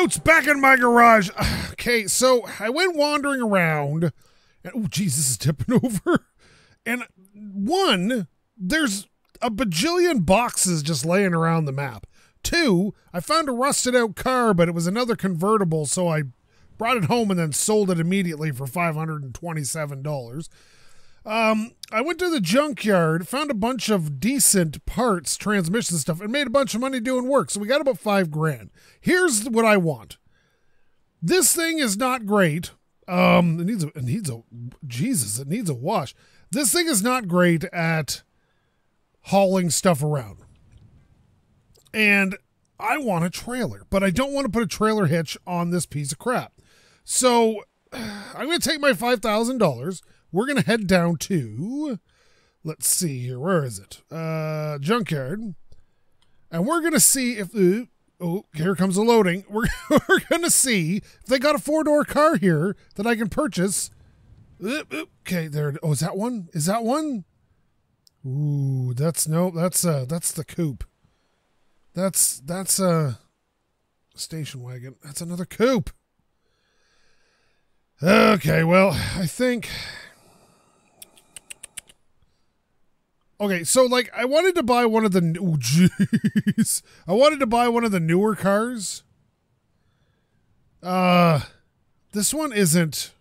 Scouts back in my garage. Okay, so I went wandering around. And, oh, Jesus is tipping over. And one, there's a bajillion boxes just laying around the map. Two, I found a rusted out car, but it was another convertible, so I brought it home and then sold it immediately for $527. Um, I went to the junkyard, found a bunch of decent parts, transmission stuff, and made a bunch of money doing work. So we got about five grand. Here's what I want. This thing is not great. Um, it needs a, it needs a, Jesus, it needs a wash. This thing is not great at hauling stuff around. And I want a trailer, but I don't want to put a trailer hitch on this piece of crap. So I'm going to take my $5,000. We're going to head down to, let's see here. Where is it? Uh, junkyard. And we're going to see if, uh, oh, here comes the loading. We're, we're going to see if they got a four door car here that I can purchase. Uh, uh, okay, there. Oh, is that one? Is that one? Ooh, that's no, that's uh, that's the coupe. That's that's a station wagon. That's another coupe. Okay, well, I think. Okay, so like I wanted to buy one of the oh jeez. I wanted to buy one of the newer cars. Uh this one isn't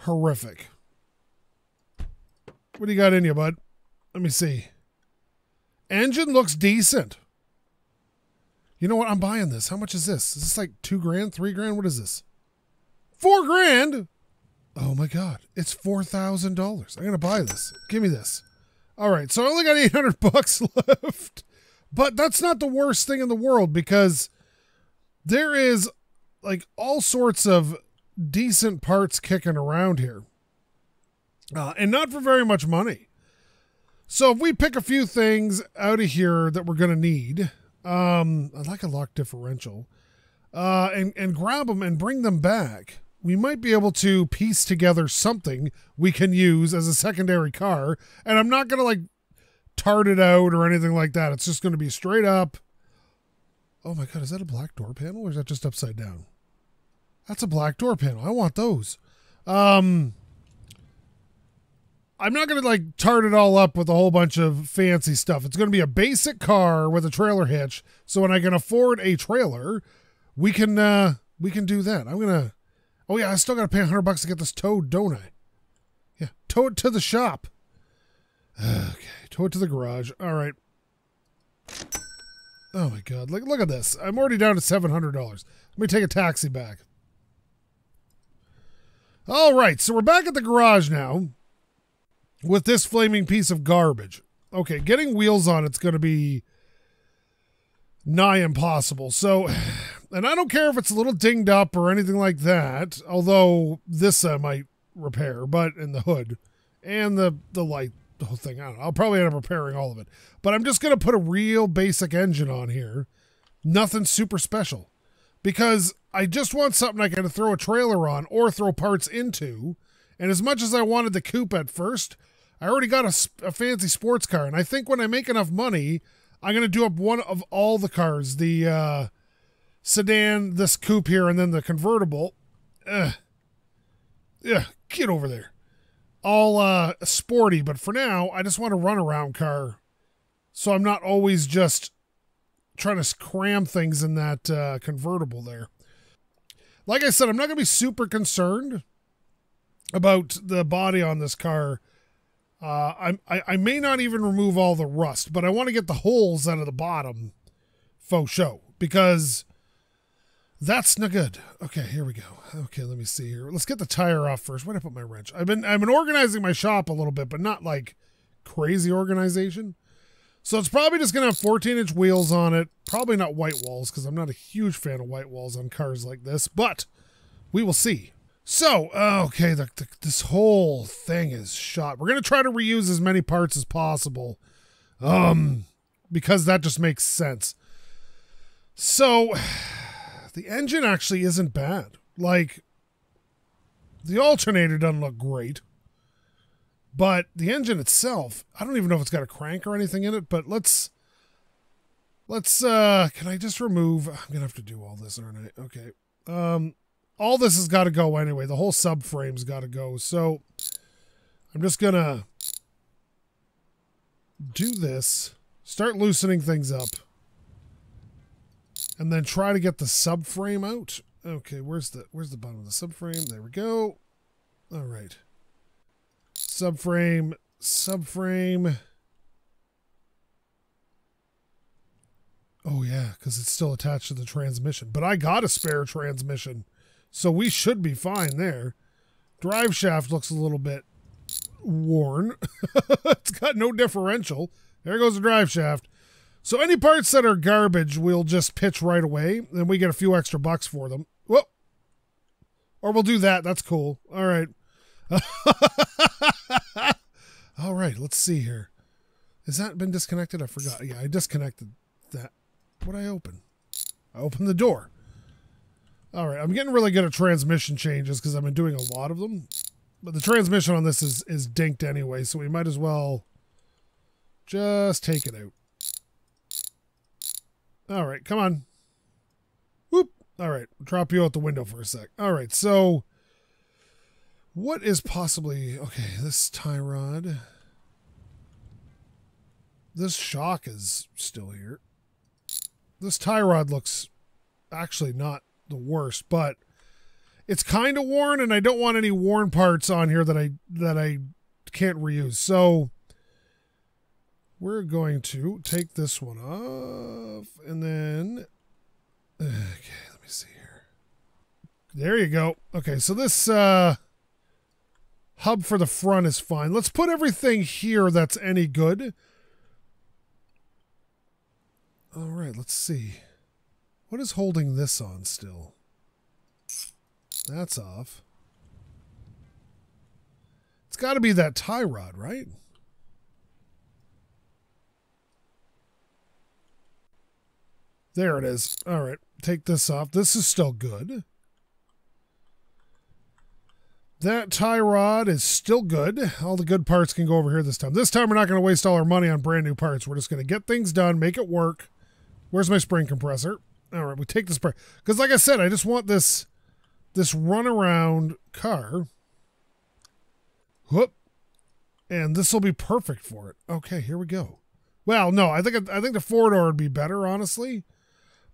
horrific. What do you got in you, bud? Let me see. Engine looks decent. You know what? I'm buying this. How much is this? Is this like two grand, three grand? What is this? Four grand? Oh my god. It's four thousand dollars. I'm gonna buy this. Give me this. Alright, so I only got eight hundred bucks left. But that's not the worst thing in the world because there is like all sorts of decent parts kicking around here. Uh, and not for very much money. So if we pick a few things out of here that we're to need, um, I'd like a lock differential, uh, and, and grab them and bring them back, we might be able to piece together something we can use as a secondary car. And I'm not going to like tart it out or anything like that. It's just going to be straight up. Oh my God, is that a black door panel or is that just upside down? That's a black door panel. I want those. Um, I'm not going to like tart it all up with a whole bunch of fancy stuff. It's going to be a basic car with a trailer hitch. So when I can afford a trailer, we can uh we can do that. I'm going to Oh yeah, I still got to pay a 100 bucks to get this towed, don't I? Yeah, tow it to the shop. Okay, tow it to the garage. All right. Oh my god, look look at this. I'm already down to $700. Let me take a taxi back. All right, so we're back at the garage now with this flaming piece of garbage. Okay, getting wheels on it's going to be nigh impossible. So, and I don't care if it's a little dinged up or anything like that, although this I might repair, but in the hood and the the light, the whole thing. I don't know. I'll probably end up repairing all of it. But I'm just going to put a real basic engine on here. Nothing super special. Because I just want something I can throw a trailer on or throw parts into. And as much as I wanted the coupe at first, I already got a, a fancy sports car, and I think when I make enough money, I'm gonna do up one of all the cars: the uh, sedan, this coupe here, and then the convertible. Ugh. Yeah, get over there. All uh, sporty, but for now, I just want a runaround car, so I'm not always just trying to cram things in that uh, convertible there. Like I said, I'm not gonna be super concerned about the body on this car uh, I, I may not even remove all the rust, but I want to get the holes out of the bottom faux show because that's not good. Okay, here we go. Okay, let me see here. Let's get the tire off first. Where did I put my wrench? I've been I've been organizing my shop a little bit, but not like crazy organization. So it's probably just gonna have 14 inch wheels on it. Probably not white walls because I'm not a huge fan of white walls on cars like this, but we will see. So, okay, the, the, this whole thing is shot. We're to try to reuse as many parts as possible um, because that just makes sense. So, the engine actually isn't bad. Like, the alternator doesn't look great. But the engine itself, I don't even know if it's got a crank or anything in it, but let's Let's uh can I just remove I'm gonna have to do all this, aren't I? Okay. Um all this has got to go anyway. The whole subframe's got to go. So I'm just gonna do this, start loosening things up, and then try to get the subframe out. Okay, where's the where's the bottom of the subframe? There we go. All right. Subframe, subframe. Oh yeah, because it's still attached to the transmission. But I got a spare transmission, so we should be fine there. Drive shaft looks a little bit worn. it's got no differential. There goes the drive shaft. So any parts that are garbage, we'll just pitch right away, and we get a few extra bucks for them. Whoa. Or we'll do that. That's cool. All right. All right, let's see here. Has that been disconnected? I forgot. Yeah, I disconnected that. What I open? I opened the door. All right, I'm getting really good at transmission changes because I've been doing a lot of them. But the transmission on this is, is dinked anyway, so we might as well just take it out. All right, come on. Whoop. All right, drop you out the window for a sec. All right, so what is possibly... Okay, this tie rod. This shock is still here. This tie rod looks actually not the worst, but it's kind of worn and I don't want any worn parts on here that I that I can't reuse. So we're going to take this one off and then okay, let me see here. There you go. Okay, so this uh hub for the front is fine. Let's put everything here that's any good. All right, let's see. What is holding this on still? That's off. It's got to be that tie rod, right? There it is. All right, take this off. This is still good. That tie rod is still good. All the good parts can go over here this time. This time we're not going to waste all our money on brand new parts. We're just going to get things done, make it work. Where's my spring compressor? All right, we take this part. Because like I said, I just want this this runaround car. Whoop. And this will be perfect for it. Okay, here we go. Well, no, I think I think the four door would be better, honestly,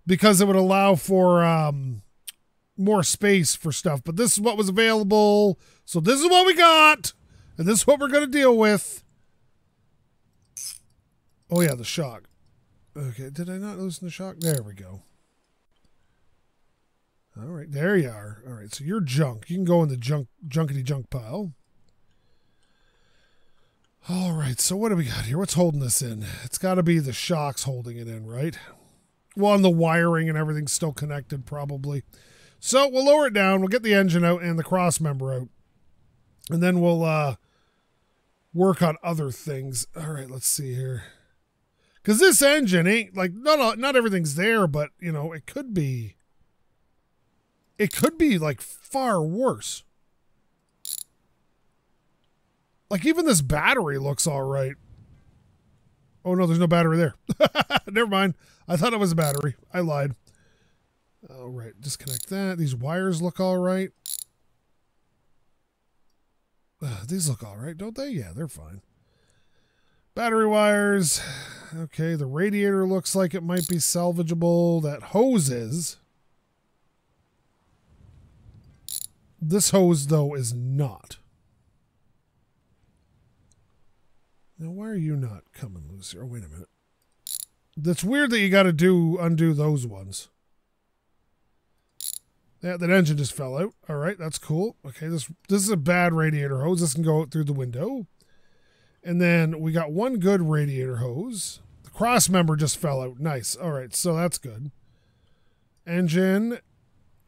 because it would allow for um, more space for stuff. But this is what was available, so this is what we got, and this is what we're going to deal with. Oh yeah, the shock. Okay, did I not loosen the shock? There we go. All right, there you are. All right, so you're junk. You can go in the junk junkety junk pile. All right, so what do we got here? What's holding this in? It's got to be the shocks holding it in, right? Well, and the wiring and everything's still connected, probably. So we'll lower it down. We'll get the engine out and the cross member out, and then we'll uh, work on other things. All right, let's see here. Because this engine ain't like not not everything's there, but you know it could be it could be like far worse. Like even this battery looks all right. Oh no, there's no battery there. Never mind. I thought it was a battery. I lied. All right, disconnect that. These wires look all right. Uh, these look all right, don't they? Yeah, they're fine. Battery wires. Okay, the radiator looks like it might be salvageable. That hose is. This hose, though, is not. Now, why are you not coming loose here? Oh, wait a minute. That's weird that you got to do undo those ones. Yeah, that engine just fell out. All right, that's cool. Okay, this this is a bad radiator hose. This can go out through the window. And then we got one good radiator hose. The cross member just fell out. Nice. All right, so that's good. Engine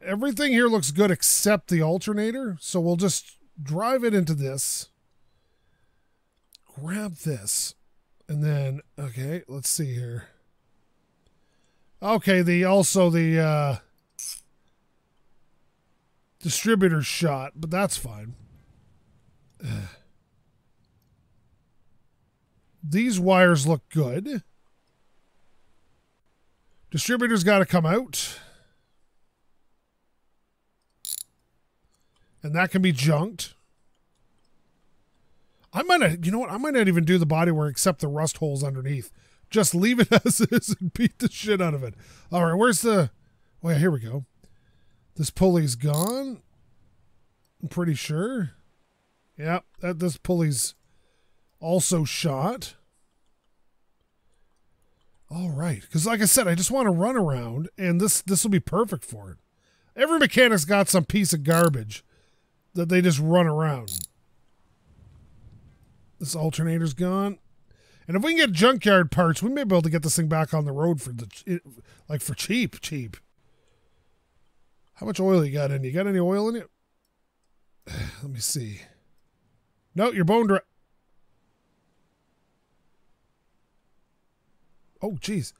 everything here looks good except the alternator. So we'll just drive it into this. Grab this. And then, okay, let's see here. Okay, the also the uh, distributor shot, but that's fine. These wires look good. Distributor's got to come out. And that can be junked. I might not, you know what? I might not even do the bodywork except the rust holes underneath. Just leave it as is and beat the shit out of it. All right, where's the. Oh, yeah, here we go. This pulley's gone. I'm pretty sure. Yeah, that this pulley's also shot. All right, because like I said, I just want to run around, and this this will be perfect for it. Every mechanic's got some piece of garbage that they just run around. This alternator's gone. And if we can get junkyard parts, we may be able to get this thing back on the road for the like for cheap, cheap. How much oil you got in? You got any oil in it? Let me see. No, you're bone dry. Oh, jeez.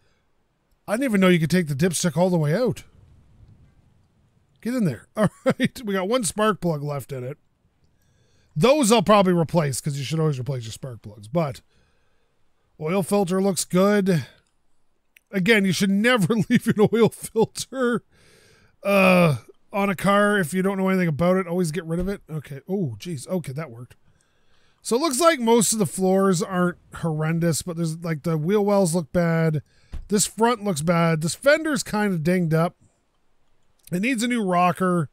I didn't even know you could take the dipstick all the way out. Get in there. All right. We got one spark plug left in it. Those I'll probably replace because you should always replace your spark plugs. But oil filter looks good. Again, you should never leave an oil filter uh, on a car if you don't know anything about it. Always get rid of it. Okay. Oh, geez. Okay, that worked. So it looks like most of the floors aren't horrendous, but there's like the wheel wells look bad. This front looks bad. This fender's kind of dinged up. It needs a new rocker.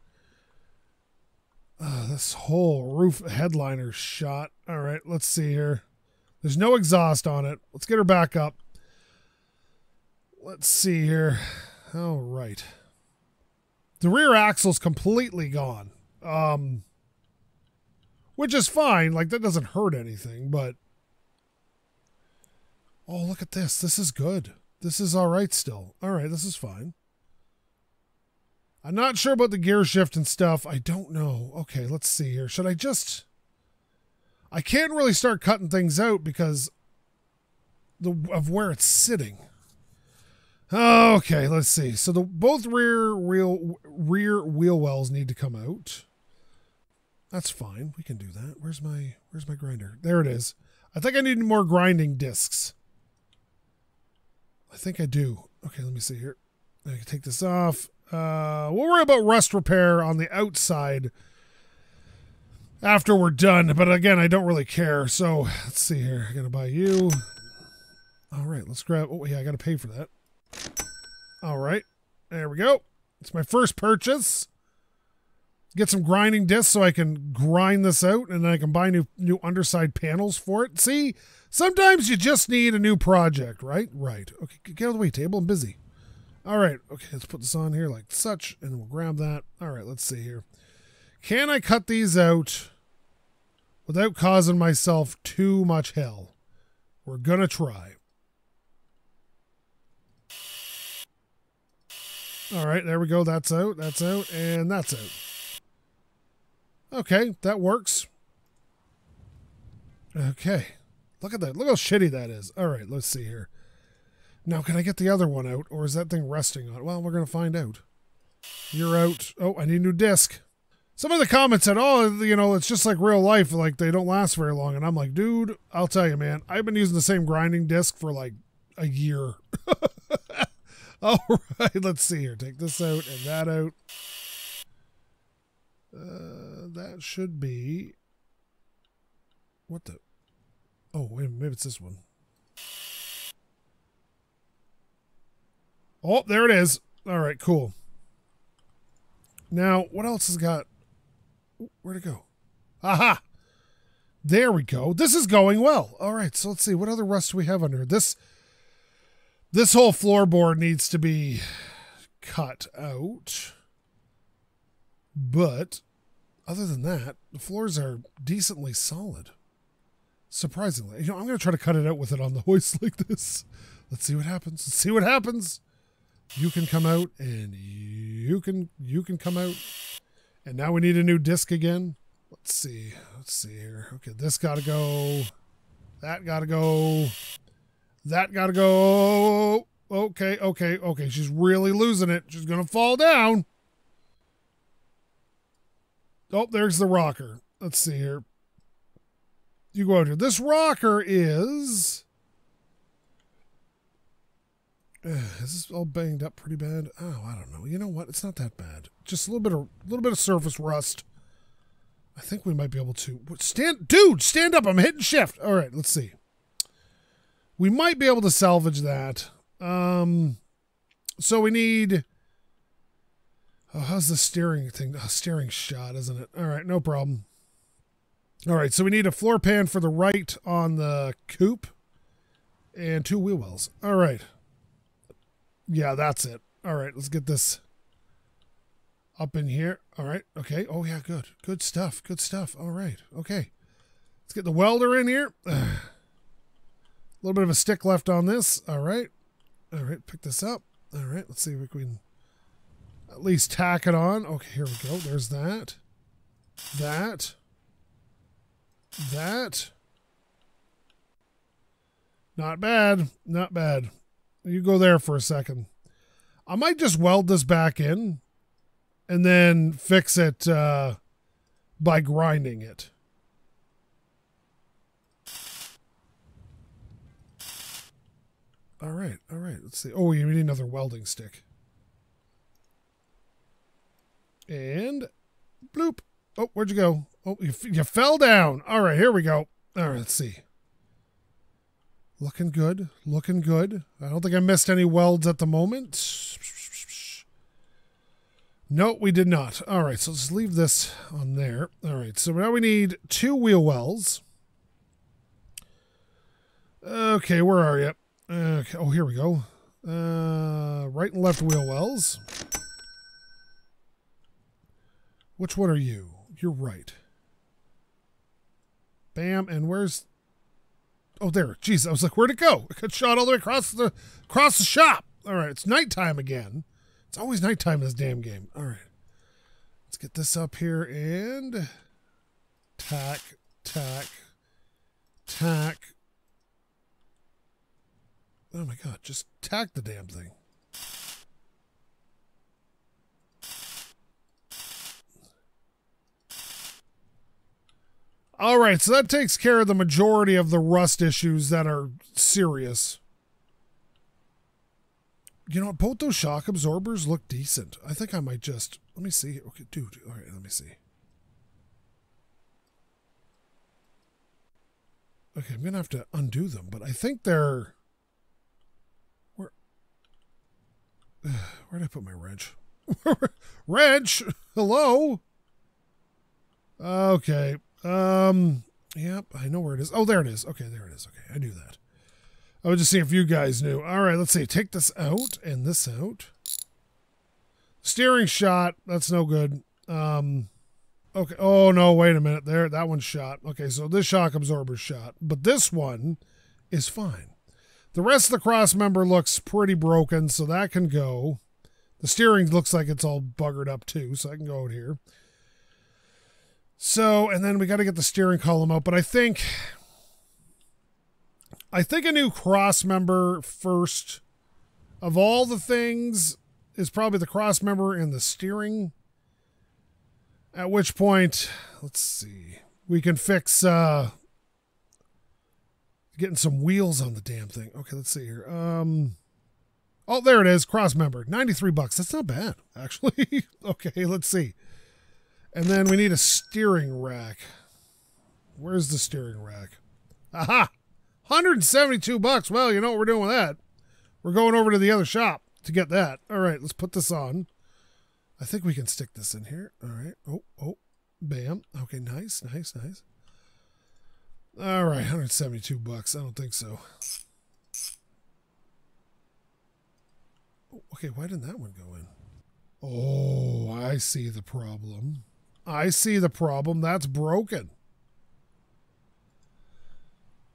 Uh, this whole roof headliner shot. All right, let's see here. There's no exhaust on it. Let's get her back up. Let's see here. All right. The rear axle's completely gone. Um, which is fine. Like, that doesn't hurt anything, but. Oh, look at this. This is good. This is all right still. All right, this is fine. I'm not sure about the gear shift and stuff. I don't know. Okay, let's see here. Should I just... I can't really start cutting things out because the of where it's sitting. Okay, let's see. So the both rear wheel rear wheel wells need to come out. That's fine. We can do that. Where's my where's my grinder? There it is. I think I need more grinding discs. I think I do. Okay, let me see here. I can take this off. Uh, we'll worry about rust repair on the outside after we're done. But again, I don't really care. So let's see here. I gotta buy you. All right, let's grab. Oh yeah, I gotta pay for that. All right, there we go. It's my first purchase. Get some grinding discs so I can grind this out, and then I can buy new new underside panels for it. See, sometimes you just need a new project, right? Right. Okay, get out of the way, table. I'm busy. All right. Okay, let's put this on here like such, and we'll grab that. All right, let's see here. Can I cut these out without causing myself too much hell? We're to try. All right, there we go. That's out, that's out, and that's out. Okay, that works. Okay. Look at that. Look how shitty that is. All right, let's see here. Now, can I get the other one out, or is that thing resting on it? Well, we're going to find out. You're out. Oh, I need a new disc. Some of the comments said, oh, you know, it's just like real life. Like, they don't last very long. And I'm like, dude, I'll tell you, man, I've been using the same grinding disc for like a year. All right, let's see here. Take this out and that out. Uh, that should be. What the? Oh, wait, maybe it's this one. Oh, there it is. All right, cool. Now, what else has got? Where'd it go? Aha! There we go. This is going well. All right, so let's see. What other rust we have under this? This whole floorboard needs to be cut out. But other than that, the floors are decently solid. Surprisingly. You know, I'm going to try to cut it out with it on the hoist like this. Let's see what happens. Let's see what happens you can come out and you can you can come out and now we need a new disc again. Let's see. Let's see here. Okay this gotta go. That gotta go. That gotta go. Okay okay okay. She's really losing it. She's gonna fall down. Oh there's the rocker. Let's see here. You go out here. This rocker is Uh, is this all banged up pretty bad? Oh, I don't know. You know what? It's not that bad. Just a little bit of a little bit of surface rust. I think we might be able to stand. Dude, stand up! I'm hitting shift. All right, let's see. We might be able to salvage that. Um, so we need. Oh, how's the steering thing? Oh, steering shot, isn't it? All right, no problem. All right, so we need a floor pan for the right on the coupe and two wheel wells. All right. Yeah, that's it. All right, let's get this up in here. All right. Okay. Oh, yeah, good. Good stuff. Good stuff. All right. Okay. Let's get the welder in here. A little bit of a stick left on this. All right. All right. Pick this up. All right. Let's see if we can at least tack it on. Okay, here we go. There's that. That. That. Not bad. Not bad. You go there for a second. I might just weld this back in and then fix it uh, by grinding it. All right, all right. Let's see. Oh, you need another welding stick. And bloop. Oh, where'd you go? Oh, you, you fell down. All right, here we go. All right, let's see. Looking good. Looking good. I don't think I missed any welds at the moment. No, we did not. All right, so let's leave this on there. All right, so now we need two wheel wells. Okay, where are you? Okay, oh, here we go. Uh, right and left wheel wells. Which one are you? You're right. Bam, and where's Oh, there. Jeez, I was like, where'd it go? It got shot all the way across the across the shop. All right, it's nighttime again. It's always nighttime in this damn game. All right. Let's get this up here and tack, tack, tack. Oh my god, just tack the damn thing. All right, so that takes care of the majority of the rust issues that are serious. You know, both those shock absorbers look decent. I think I might just let me see. Okay, dude. All right, let me see. Okay, I'm gonna have to undo them, but I think they're where. Where did I put my wrench? wrench. Hello. Okay, um, yep, I know where it is. Oh, there it is. Okay, there it is. Okay, I knew that. I was just seeing if you guys knew. All right, let's see. Take this out and this out. Steering shot. That's no good. Um, okay. Oh no, wait a minute. There, that one's shot. Okay, so this shock absorber's shot, but this one is fine. The rest of the cross member looks pretty broken, so that can go. The steering looks like it's all buggered up too, so I can go out here. So, and then we got to get the steering column out. But I think, I think a new cross member first of all the things is probably the cross member and the steering. At which point, let's see, we can fix uh getting some wheels on the damn thing. Okay, let's see here. Um Oh, there it is, cross member. 93 bucks. That's not bad, actually. okay, let's see. And then we need a steering rack. Where's the steering rack? Aha! 172 bucks. Well, you know what we're doing with that. We're going over to the other shop to get that. All right, let's put this on. I think we can stick this in here. All right. Oh, oh, bam. Okay, nice, nice, nice. All right, 172 bucks. I don't think so. Oh, okay, why didn't that one go in? Oh, I see the problem. I see the problem. That's broken.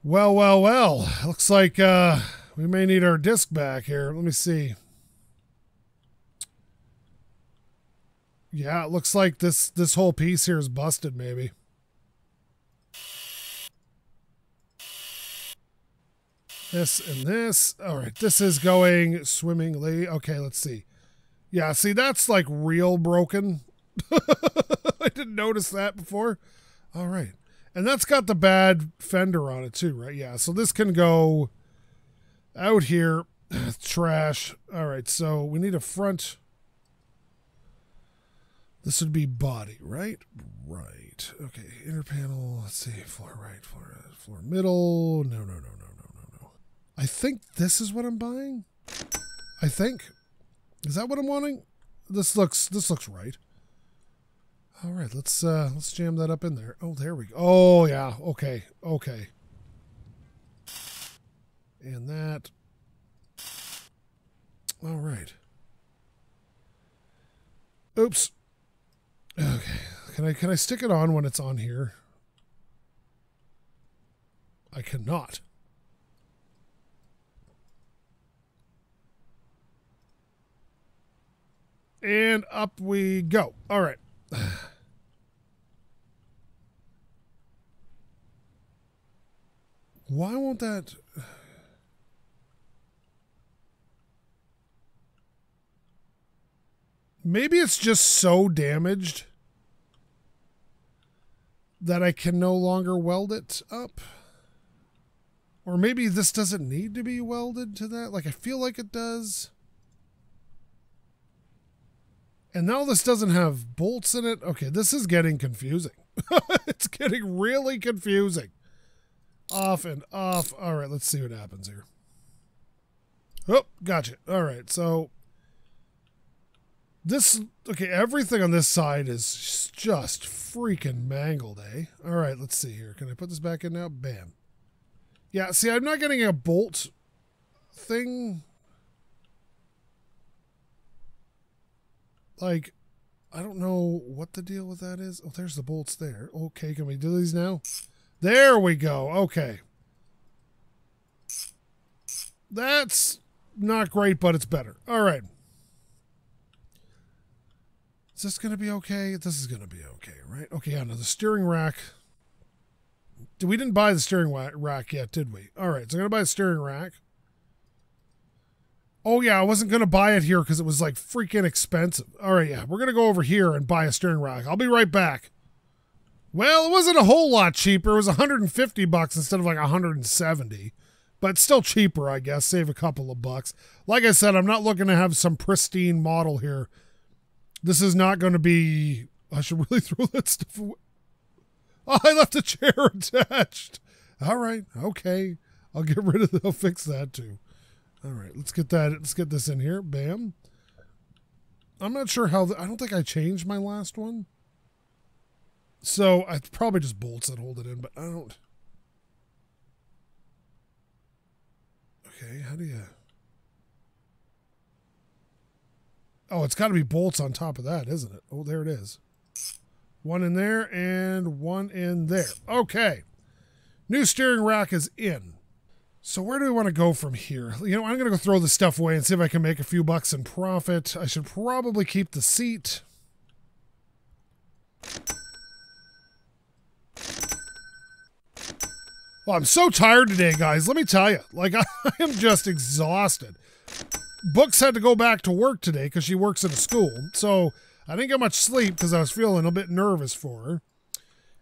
Well, well, well. Looks like uh, we may need our disc back here. Let me see. Yeah, it looks like this this whole piece here is busted, maybe. This and this. All right, this is going swimmingly. Okay, let's see. Yeah, see, that's like real broken. I didn't notice that before. All right. And that's got the bad fender on it too, right? Yeah. So this can go out here Trash. All right, so we need a front. This would be body, right? Right. Okay, inner panel. Let's see. Floor right, floor, uh, floor middle. No, no, no, no, no, no, no. I think this is what I'm buying. I think. Is that what I'm wanting? This looks this looks right. All right, let's uh let's jam that up in there. Oh, there we go. Oh yeah, okay, okay. And that. All right. Oops. Okay. Can I can I stick it on when it's on here? I cannot. And up we go. All right. Why won't that Maybe it's just so damaged that I can no longer weld it up. Or maybe this doesn't need to be welded to that. Like, I feel like it does. And now this doesn't have bolts in it. Okay, this is getting confusing. it's getting really confusing. Off and off. All right, let's see what happens here. Oh, gotcha. All right, so this, okay, everything on this side is just freaking mangled, eh? All right, let's see here. Can I put this back in now? Bam. Yeah, see, I'm not getting a bolt thing. Like, I don't know what the deal with that is. Oh, there's the bolts there. Okay, can we do these now? There we go. Okay. That's not great, but it's better. All right. Is this going to be okay? This is going to be okay, right? Okay, yeah, no, the steering rack. We didn't buy the steering rack yet, did we? All right, so I'm going to buy a steering rack. Oh, yeah, I wasn't going to buy it here because it was like freaking expensive. All right, yeah, we're going to go over here and buy a steering rack. I'll be right back. Well, it wasn't a whole lot cheaper. It was 150 bucks instead of like 170 but still cheaper, I guess. Save a couple of bucks. Like I said, I'm not looking to have some pristine model here this is not going to be. I should really throw that stuff away. Oh, I left a chair attached. All right. Okay. I'll get rid of. I'll fix that too. All right. Let's get that. Let's get this in here. Bam. I'm not sure how. The, I don't think I changed my last one. So I probably just bolts that hold it in, but I don't. Okay. How do you. Oh, it's got to be bolts on top of that, isn't it? Oh, there it is. One in there and one in there. Okay. New steering rack is in. So where do we want to go from here? You know, I'm going to go throw this stuff away and see if I can make a few bucks in profit. I should probably keep the seat. Well, I'm so tired today, guys. Let me tell you. Like, I am just exhausted. Books had to go back to work today because she works at a school. So I didn't get much sleep because I was feeling a bit nervous for her.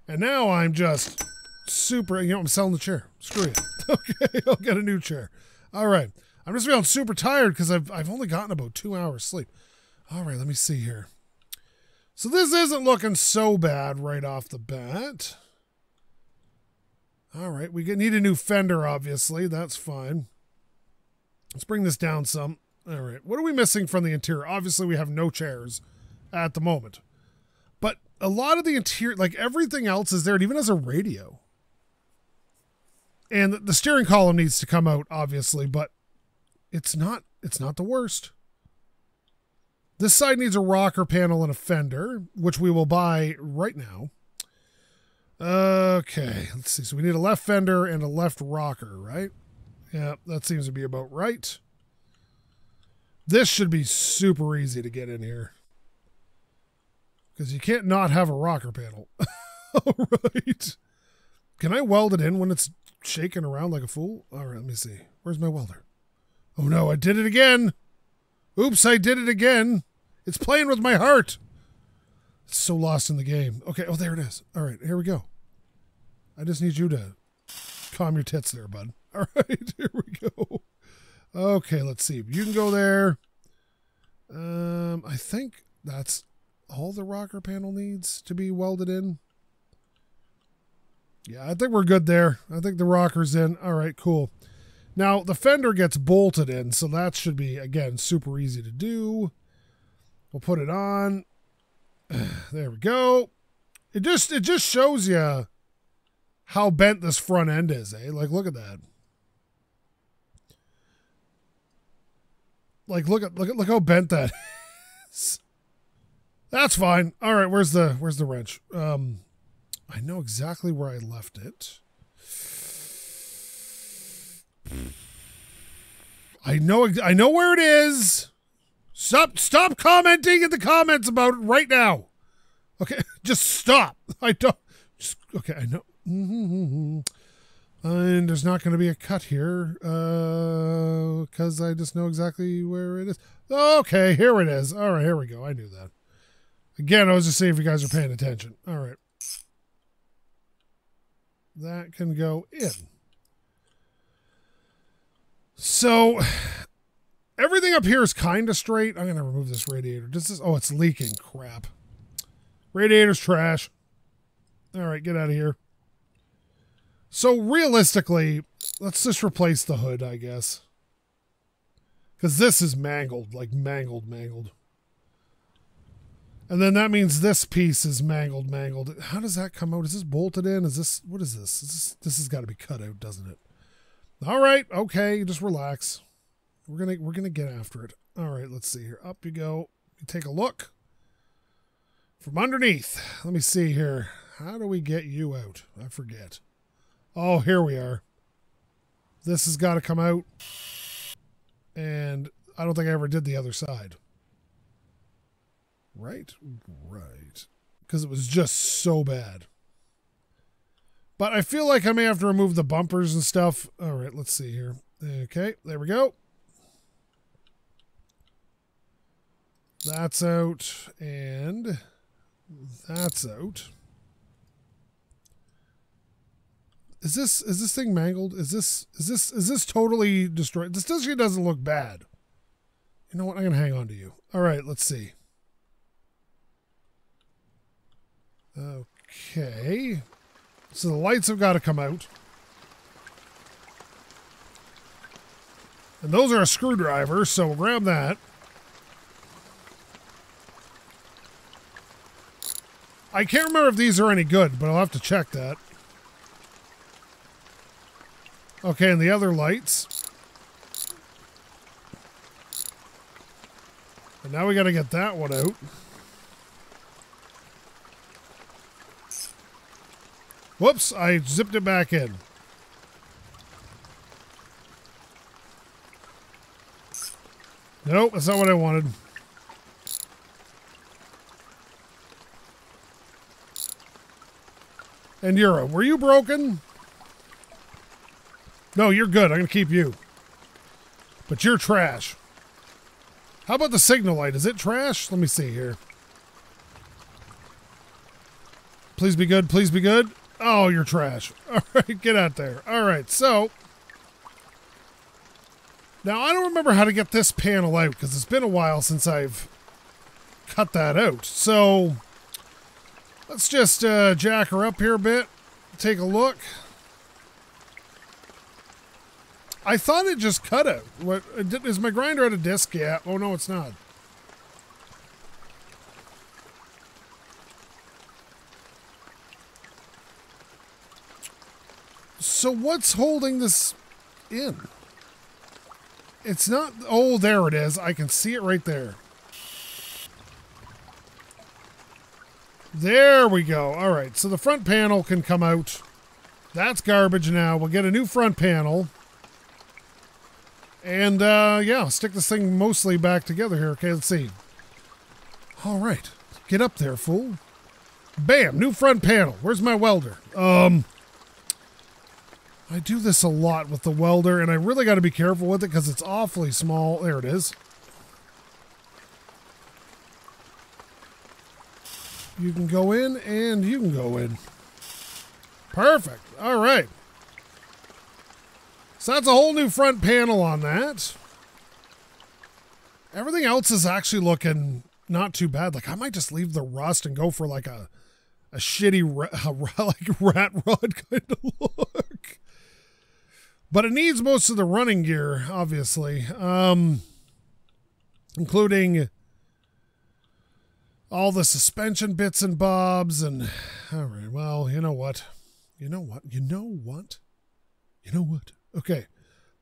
And now I'm just super, you know, I'm selling the chair. Screw it. okay, I'll get a new chair. All right. I'm just feeling super tired because I've, I've only gotten about two hours sleep. All right, let me see here. So this isn't looking so bad right off the bat. All right, we need a new fender, obviously. That's fine. Let's bring this down some. All right. What are we missing from the interior? Obviously, we have no chairs at the moment. But a lot of the interior, like everything else is there. It even has a radio. And the steering column needs to come out, obviously, but it's not it's not the worst. This side needs a rocker panel and a fender, which we will buy right now. Okay, let's see. So we need a left fender and a left rocker, right? Yeah, that seems to be about right. This should be super easy to get in here. Because you can't not have a rocker panel. All right. Can I weld it in when it's shaking around like a fool? All right, let me see. Where's my welder? Oh no, I did it again. Oops, I did it again. It's playing with my heart. It's so lost in the game. Okay, oh, there it is. All right, here we go. I just need you to calm your tits there, bud. All right, here we go. Okay, let's see. You can go there. Um, I think that's all the rocker panel needs to be welded in. Yeah, I think we're good there. I think the rocker's in. All right, cool. Now, the fender gets bolted in, so that should be, again, super easy to do. We'll put it on. There we go. It just it just shows you how bent this front end is, eh? Like, look at that. Like, look at look at look how bent that is. That's fine. All right, where's the where's the wrench? Um, I know exactly where I left it. I know I know where it is. Stop stop commenting in the comments about it right now. Okay, just stop. I don't just okay, I know. Mm-hmm. And there's not going to be a cut here because uh, I just know exactly where it is. Okay, here it is. All right, here we go. I knew that. Again, I was just seeing if you guys are paying attention. All right. That can go in. So everything up here is kind of straight. I'm going to remove this radiator. This is, oh, it's leaking. Crap. Radiator's trash. All right, get out of here. So realistically, let's just replace the hood, I guess. Because this is mangled, like mangled, mangled. And then that means this piece is mangled, mangled. How does that come out? Is this bolted in? Is this, what is this? Is this, this has got to be cut out, doesn't it? All right, okay, just relax. We're gonna we're gonna get after it. All right, let's see here. Up you go. You take a look from underneath. Let me see here. How do we get you out? I forget. Oh, here we are. This has got to come out. And I don't think I ever did the other side. Right? Right. Because it was just so bad. But I feel like I may have to remove the bumpers and stuff. All right, let's see here. Okay, there we go. That's out. And that's out. Is this is this thing mangled? Is this is this is this totally destroyed? This doesn't look bad. You know what? I'm gonna hang on to you. All right, let's see. Okay. So the lights have got to come out. And those are a screwdriver, so we'll grab that. I can't remember if these are any good, but I'll have to check that. Okay, and the other lights. And now we got to get that one out. Whoops, I zipped it back in. Nope, that's not what I wanted. And Euro, were you broken? No, you're good. I'm going to keep you. But you're trash. How about the signal light? Is it trash? Let me see here. Please be good. Please be good. Oh, you're trash. All right, get out there. All right, so now I don't remember how to get this panel out because it's been a while since I've cut that out. So let's just uh, jack her up here a bit, take a look. I thought it just cut out. What is my grinder at a disc yet? Oh no, it's not. So what's holding this in? It's not, oh, there it is. I can see it right there. There we go. All right, so the front panel can come out. That's garbage now. We'll get a new front panel. And, uh, yeah, stick this thing mostly back together here. Okay, let's see. All right. Get up there, fool. Bam, new front panel. Where's my welder? Um, I do this a lot with the welder, and I really got to be careful with it because it's awfully small. There it is. You can go in, and you can go in. Perfect. All right. So that's a whole new front panel on that. Everything else is actually looking not too bad. Like I might just leave the rust and go for like a a shitty a, like rat rod kind of look. But it needs most of the running gear, obviously, um, including all the suspension bits and bobs. And all right, well, you know what? You know what? You know what? You know what? Okay,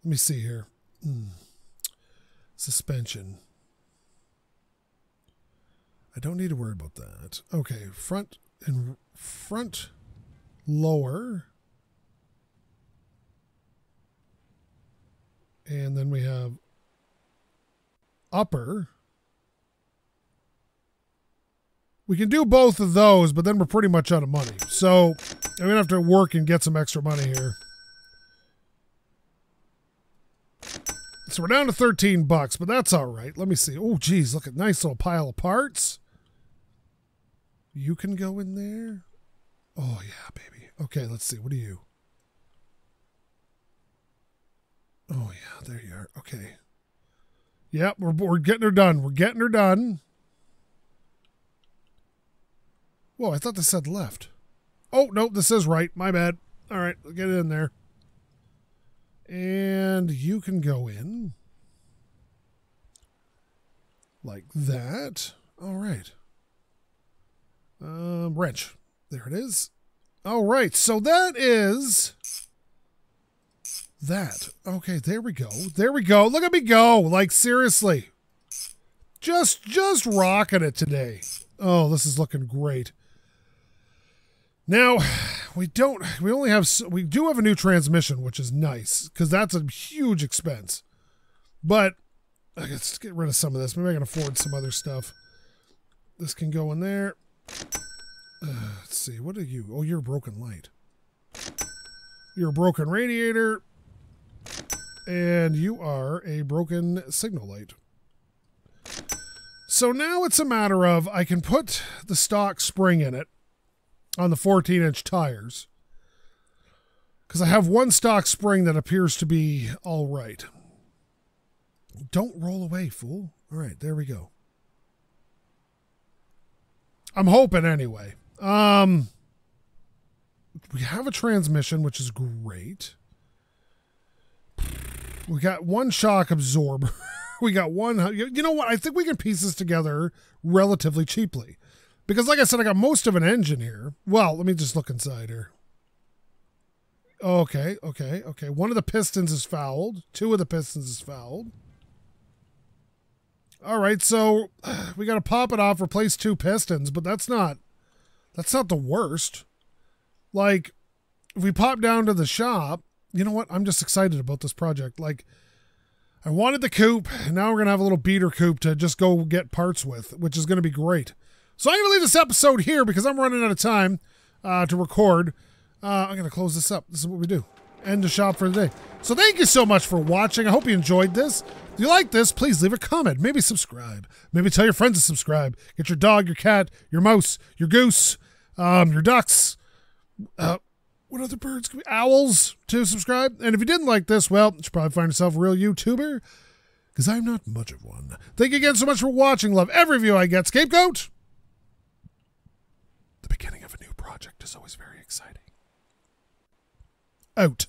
let me see here. Mm. Suspension. I don't need to worry about that. Okay, front and front lower. And then we have upper. We can do both of those, but then we're pretty much out of money. So I'm going to have to work and get some extra money here. So we're down to 13 bucks, but that's all right. Let me see. Oh, geez, look at nice little pile of parts. You can go in there. Oh, yeah, baby. Okay, let's see. What are you? Oh, yeah, there you are. Okay. Yep, we're, we're getting her done. We're getting her done. Whoa, I thought this said left. Oh, no, this is right. My bad. All right, get it in there. And you can go in like that. All right. Um, wrench. There it is. All right. So that is that. Okay, there we go. There we go. Look at me go. Like seriously. Just just rocking it today. Oh, this is looking great. Now, we don't we only have we do have a new transmission, which is nice cuz that's a huge expense. But let's get rid of some of this. Maybe I can afford some other stuff. This can go in there. Uh, let's see. What are you? Oh, you're a broken light. You're a broken radiator. And you are a broken signal light. So now it's a matter of I can put the stock spring in it on the 14 inch tires. Because I have one stock spring that appears to be all right. Don't roll away, fool. All right, there we go. I'm hoping anyway. Um, we have a transmission, which is great. We got one shock absorber. we got one. You know what? I think we can piece this together relatively cheaply. Because, like I said, I got most of an engine here. Well, let me just look inside here. Okay, okay, okay. One of the pistons is fouled. Two of the pistons is fouled. All right, so we got to pop it off, replace two pistons, but that's not that's not the worst. Like if we pop down to the shop, you know what? I'm just excited about this project. Like I wanted the coupe, and now we're going to have a little beater coupe to just go get parts with, which is going to be great. So I'm going to leave this episode here because I'm running out of time uh, to record. Uh, I'm going to close this up. This is what we do. End the shop for the day. So thank you so much for watching. I hope you enjoyed this. If you like this, please leave a comment. Maybe subscribe. Maybe tell your friends to subscribe. Get your dog, your cat, your mouse, your goose, um, your ducks. Uh, what other birds? Owls to subscribe. And if you didn't like this, well, you should probably find yourself a real YouTuber because I'm not much of one. Thank you again so much for watching. Love every view I get. SkapeGote. The beginning of a new project is always very exciting. Out.